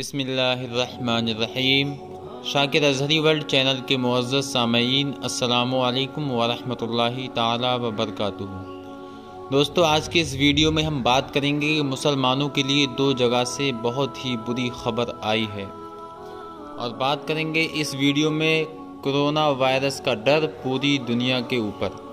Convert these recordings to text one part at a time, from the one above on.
बसमीम Shakir Azhari world channel के मुआज़ सामीन असलकम वरहमल ताला दोस्तों, आज के इस वीडियो में हम बात करेंगे कि मुसलमानों के लिए दो जगह से बहुत ही बुरी खबर आई है। और बात करेंगे इस वीडियो में कोरोना वायरस का डर पूरी दुनिया के ऊपर।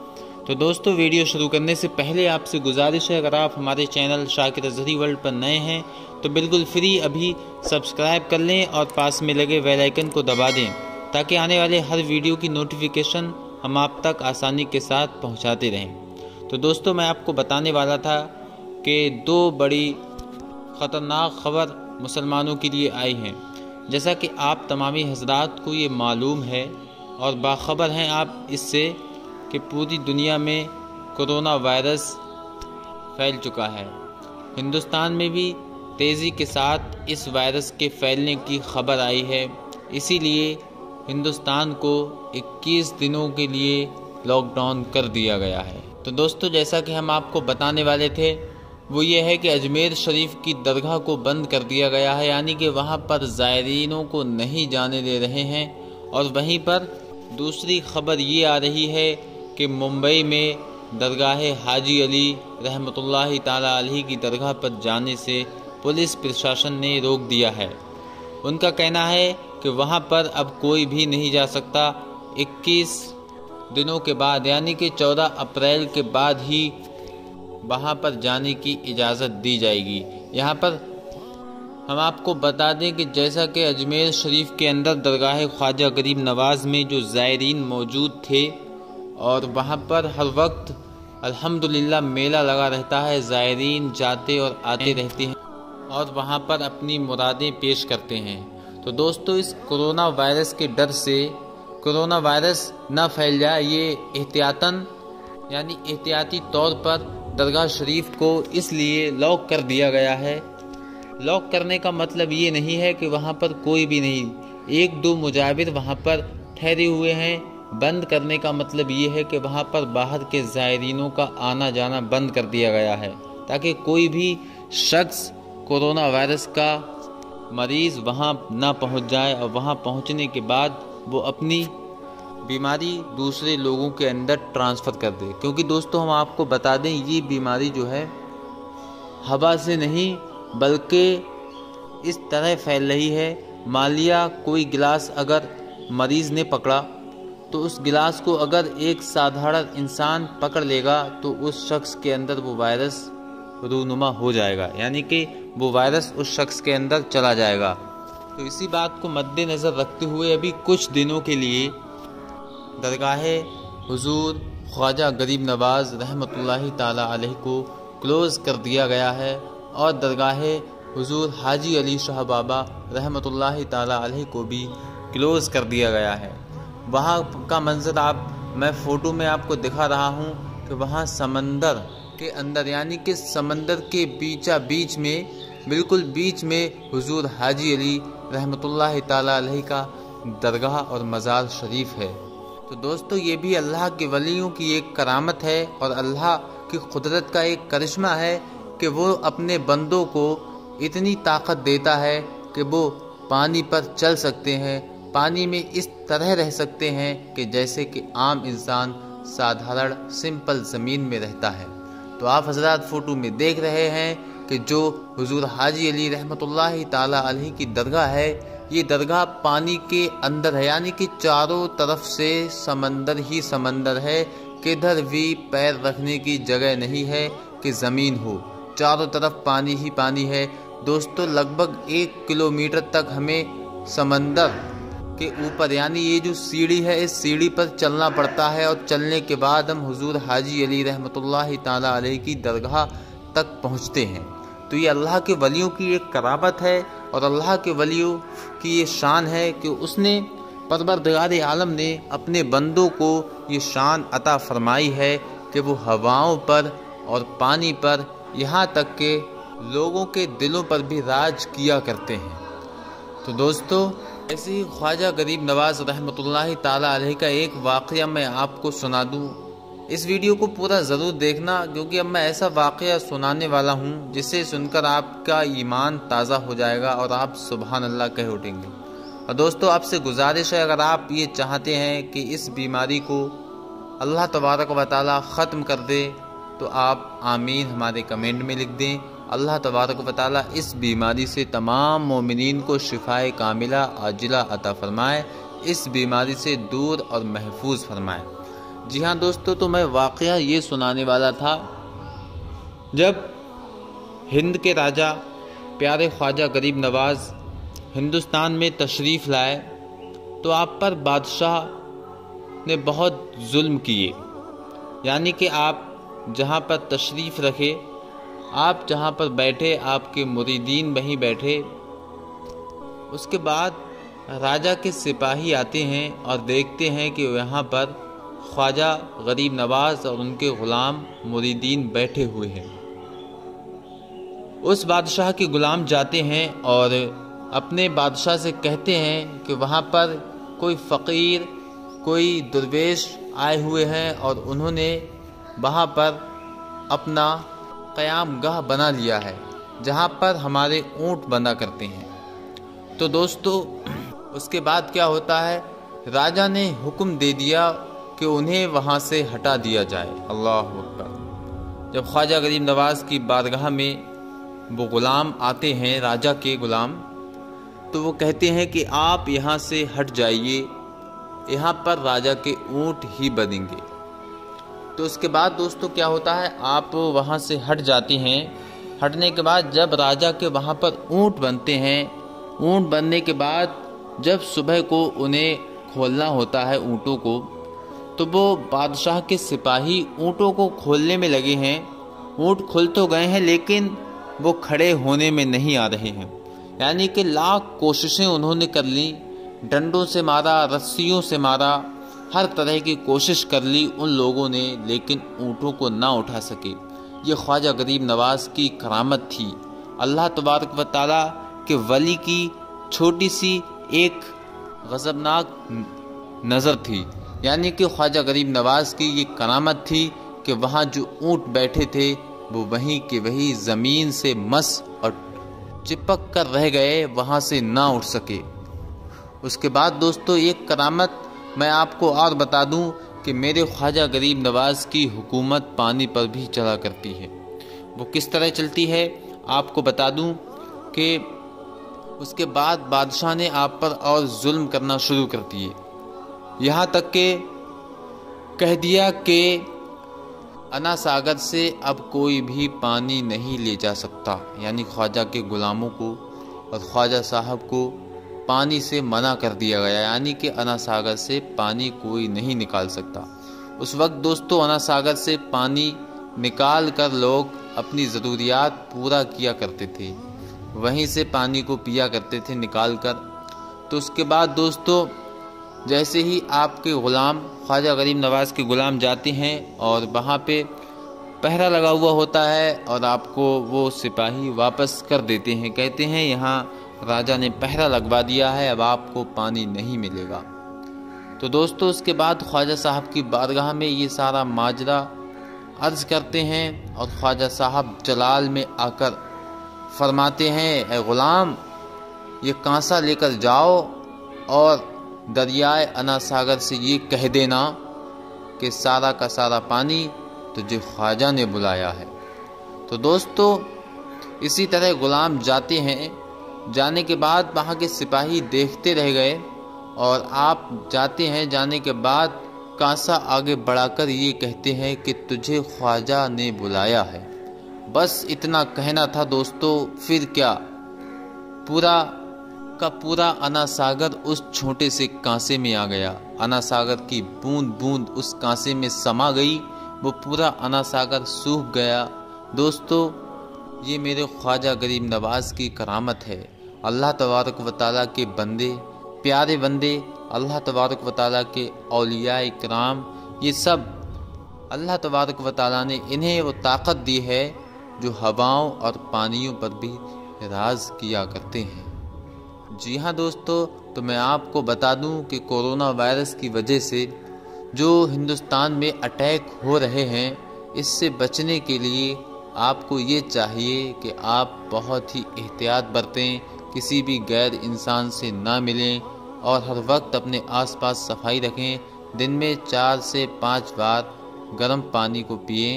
तो दोस्तों, वीडियो शुरू करने से पहले आपसे गुजारिश है, अगर आप हमारे चैनल शाकिर अजहरी वर्ल्ड पर नए हैं तो बिल्कुल फ्री अभी सब्सक्राइब कर लें और पास में लगे वेल आइकन को दबा दें, ताकि आने वाले हर वीडियो की नोटिफिकेशन हम आप तक आसानी के साथ पहुंचाते रहें। तो दोस्तों, मैं आपको बताने वाला था कि दो बड़ी ख़तरनाक खबर मुसलमानों के लिए आई हैं। जैसा कि आप तमामी हजरात को ये मालूम है और बाखबर हैं आप इससे कि पूरी दुनिया में कोरोना वायरस फैल चुका है। हिंदुस्तान में भी तेज़ी के साथ इस वायरस के फैलने की खबर आई है। इसीलिए हिंदुस्तान को 21 दिनों के लिए लॉकडाउन कर दिया गया है। तो दोस्तों, जैसा कि हम आपको बताने वाले थे, वो ये है कि अजमेर शरीफ की दरगाह को बंद कर दिया गया है, यानी कि वहाँ पर ज़ायरीनों को नहीं जाने दे रहे हैं। और वहीं पर दूसरी खबर ये आ रही है कि मुंबई में दरगाह हाजी अली रहमतुल्लाह ताला की दरगाह पर जाने से पुलिस प्रशासन ने रोक दिया है। उनका कहना है कि वहाँ पर अब कोई भी नहीं जा सकता। 21 दिनों के बाद, यानी कि 14 अप्रैल के बाद ही वहाँ पर जाने की इजाज़त दी जाएगी। यहाँ पर हम आपको बता दें कि जैसा कि अजमेर शरीफ के अंदर दरगाह ख्वाजा गरीब नवाज़ में जो ज़ायरीन मौजूद थे और वहाँ पर हर वक्त, अल्हम्दुलिल्लाह, मेला लगा रहता है। ज़ायरीन जाते और आते रहते हैं और वहाँ पर अपनी मुरादें पेश करते हैं। तो दोस्तों, इस कोरोना वायरस के डर से, कोरोना वायरस न फैल जाए, ये एहतियातन, यानी एहतियाती तौर पर दरगाह शरीफ को इसलिए लॉक कर दिया गया है। लॉक करने का मतलब ये नहीं है कि वहाँ पर कोई भी नहीं। एक दो मुजाविर वहाँ पर ठहरे हुए हैं। बंद करने का मतलब ये है कि वहाँ पर बाहर के ज़ायरीनों का आना जाना बंद कर दिया गया है, ताकि कोई भी शख्स कोरोना वायरस का मरीज़ वहाँ ना पहुँच जाए और वहाँ पहुँचने के बाद वो अपनी बीमारी दूसरे लोगों के अंदर ट्रांसफ़र कर दे। क्योंकि दोस्तों, हम आपको बता दें, ये बीमारी जो है, हवा से नहीं, बल्कि इस तरह फैल रही है। मालिया कोई गिलास अगर मरीज़ ने पकड़ा तो उस गिलास को अगर एक साधारण इंसान पकड़ लेगा तो उस शख्स के अंदर वो वायरस रूनुमा हो जाएगा। यानी कि वो वायरस उस शख्स के अंदर चला जाएगा। तो इसी बात को मद्देनज़र रखते हुए अभी कुछ दिनों के लिए दरगाह हुजूर ख्वाजा गरीब नवाज़ रहमत ताला को क्लोज़ कर दिया गया है और दरगाह हुजूर हाजी अली शाह बाबा रहमत ताला को भी क्लोज़ कर दिया गया है। वहाँ का मंजर आप, मैं फ़ोटो में आपको दिखा रहा हूँ कि वहाँ समंदर के अंदर, यानी कि समंदर के बीचा बीच में, बिल्कुल बीच में हुजूर हाजी अली रहमतुल्लाह ताला का दरगाह और मज़ार शरीफ है। तो दोस्तों, ये भी अल्लाह के वलियों की एक करामत है और अल्लाह की कुदरत का एक करिश्मा है कि वो अपने बंदों को इतनी ताकत देता है कि वो पानी पर चल सकते हैं पानी में इस तरह रह सकते हैं कि जैसे कि आम इंसान साधारण सिंपल ज़मीन में रहता है। तो आप हज़रत फ़ोटो में देख रहे हैं कि जो हुजूर हाजी अली रहमत ताला की दरगाह है, ये दरगाह पानी के अंदर है, यानी कि चारों तरफ़ से समंदर ही समंदर है, किधर भी पैर रखने की जगह नहीं है कि ज़मीन हो। चारों तरफ़ पानी ही पानी है। दोस्तों, लगभग एक किलोमीटर तक हमें समंदर के ऊपर, यानी ये जो सीढ़ी है, इस सीढ़ी पर चलना पड़ता है और चलने के बाद हम हुजूर हाजी अली रहमतुल्लाह ताला की दरगाह तक पहुँचते हैं। तो ये अल्लाह के वलियों की एक कराबत है और अल्लाह के वलियों की ये शान है कि उसने परवरदगार आलम ने अपने बंदों को ये शान अता फरमाई है कि वो हवाओं पर और पानी पर यहाँ तक के लोगों के दिलों पर भी राज किया करते हैं। तो दोस्तों ऐसे ही ख्वाजा गरीब नवाज़ रहमत ताला का एक वाक़ मैं आपको सुना दूँ। इस वीडियो को पूरा ज़रूर देखना, क्योंकि अब मैं ऐसा वाक़ सुनाने वाला हूँ, जिसे सुनकर आपका ईमान ताज़ा हो जाएगा और आप सुबहान अल्लाह कह उठेंगे। और दोस्तों, आपसे गुजारिश है, अगर आप ये चाहते हैं कि इस बीमारी को अल्लाह तबारक व ख़त्म कर दे तो आप आमीन हमारे कमेंट में लिख दें। अल्लाह तबारक व ताली इस बीमारी से तमाम मोमिन को शिफाए कामिला आजिला अता फ़रमाए, इस बीमारी से दूर और महफूज फरमाए। जी हाँ दोस्तों तो मैं वाक़ ये सुनाने वाला था, जब हिंद के राजा प्यारे ख्वाजा गरीब नवाज़ हिंदुस्तान में तशरीफ़ लाए तो आप पर बादशाह ने बहुत जुल्म किए। यानी कि आप जहाँ पर तशरीफ़ रखे आप जहाँ पर बैठे, आपके मुरीदीन वहीं बैठे। उसके बाद राजा के सिपाही आते हैं और देखते हैं कि यहाँ पर ख्वाजा गरीब नवाज़ और उनके ग़ुलाम मुरीदीन बैठे हुए हैं। उस बादशाह के ग़ुलाम जाते हैं और अपने बादशाह से कहते हैं कि वहाँ पर कोई फ़कीर, कोई दुर्वेश आए हुए हैं और उन्होंने वहाँ पर अपना क़याम गाह बना लिया है, जहाँ पर हमारे ऊँट बंदा करते हैं। तो दोस्तों, उसके बाद क्या होता है? राजा ने हुक्म दे दिया कि उन्हें वहाँ से हटा दिया जाए। अल्लाह अकबर। जब ख्वाजा गरीब नवाज़ की बारगाह में वो ग़ुलाम आते हैं, राजा के ग़ुलाम तो वो कहते हैं कि आप यहाँ से हट जाइए, यहाँ पर राजा के ऊँट ही बनेंगे। तो उसके बाद दोस्तों क्या होता है? आप वहाँ से हट जाते हैं। हटने के बाद जब राजा के वहाँ पर ऊँट बनते हैं, ऊँट बनने के बाद जब सुबह को उन्हें खोलना होता है ऊँटों को तो वो बादशाह के सिपाही ऊँटों को खोलने में लगे हैं। ऊँट खुल तो गए हैं, लेकिन वो खड़े होने में नहीं आ रहे हैं। यानी कि लाख कोशिशें उन्होंने कर ली, डंडों से मारा, रस्सियों से मारा हर तरह की कोशिश कर ली उन लोगों ने, लेकिन ऊँटों को ना उठा सके। ये ख्वाजा गरीब नवाज़ की करामत थी। अल्लाह तबारक व ताली के वली की छोटी सी एक गजबनाक नज़र थी। यानी कि ख्वाजा गरीब नवाज़ की ये करामत थी कि वहाँ जो ऊँट बैठे थे, वो वहीं के वहीं ज़मीन से मस और चिपक कर रह गए, वहाँ से ना उठ सके। उसके बाद दोस्तों, एक करामत मैं आपको और बता दूँ कि मेरे ख्वाजा गरीब नवाज़ की हुकूमत पानी पर भी चला करती है। वो किस तरह चलती है, आपको बता दूँ कि उसके बाद बादशाह ने आप पर और जुल्म करना शुरू कर दिए। यहाँ तक के कह दिया कि अना सागर से अब कोई भी पानी नहीं ले जा सकता, यानी ख्वाजा के ग़ुलामों को और ख्वाजा साहब को पानी से मना कर दिया गया, यानी कि अना सागर से पानी कोई नहीं निकाल सकता। उस वक्त दोस्तों अना सागर से पानी निकाल कर लोग अपनी ज़रूरियात पूरा किया करते थे। वहीं से पानी को पिया करते थे निकाल कर। तो उसके बाद दोस्तों, जैसे ही आपके ग़ुलाम, ख्वाजा गरीब नवाज़ के ग़ुलाम जाते हैं और वहाँ पे पहरा लगा हुआ होता है और आपको वो सिपाही वापस कर देते हैं। कहते हैं, यहाँ राजा ने पहरा लगवा दिया है, अब आपको पानी नहीं मिलेगा। तो दोस्तों उसके बाद ख्वाजा साहब की बारगाह में ये सारा माजरा अर्ज़ करते हैं और ख्वाजा साहब जलाल में आकर फरमाते हैं, ए ग़ुलाम, ये कांसा लेकर जाओ और दरियाए अना सागर से ये कह देना कि सारा का सारा पानी तुझे ख्वाजा ने बुलाया है। तो दोस्तों, इसी तरह ग़ुलाम जाते हैं जाने के बाद वहाँ के सिपाही देखते रह गए और आप जाते हैं जाने के बाद कांसा आगे बढ़ाकर ये कहते हैं कि तुझे ख्वाजा ने बुलाया है। बस इतना कहना था दोस्तों, फिर क्या? पूरा का पूरा अना सागर उस छोटे से कांसे में आ गया। अना सागर की बूंद बूंद उस कांसे में समा गई, वो पूरा अना सागर सूख गया। दोस्तों, ये मेरे ख्वाजा गरीब नवाज़ की करामत है। अल्लाह तबारक व ताली के बंदे, प्यारे बंदे, अल्लाह तबारक व ताली के अलिया कराम ये सब अल्लाह तबारक व ताली ने इन्हें वो ताकत दी है जो हवाओं और पानियों पर भी राज किया करते हैं। जी हाँ दोस्तों तो मैं आपको बता दूँ कि कोरोना वायरस की वजह से जो हिंदुस्तान में अटैक हो रहे हैं, इससे बचने के लिए आपको ये चाहिए कि आप बहुत ही एहतियात बरतें किसी भी गैर इंसान से ना मिलें और हर वक्त अपने आसपास सफ़ाई रखें। दिन में चार से पाँच बार गर्म पानी को पिए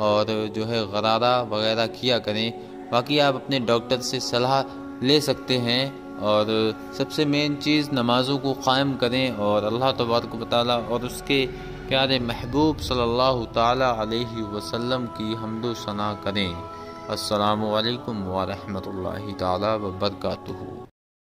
और जो है गरारा वगैरह किया करें। बाकी आप अपने डॉक्टर से सलाह ले सकते हैं और सबसे मेन चीज़ नमाज़ों को क़ायम करें और अल्लाह तबारक ताली और उसके प्यारे महबूब सल्लल्लाहु ताला अलैहि वसल्लम की हमदो सना करें। अस्सलाम वरहमल व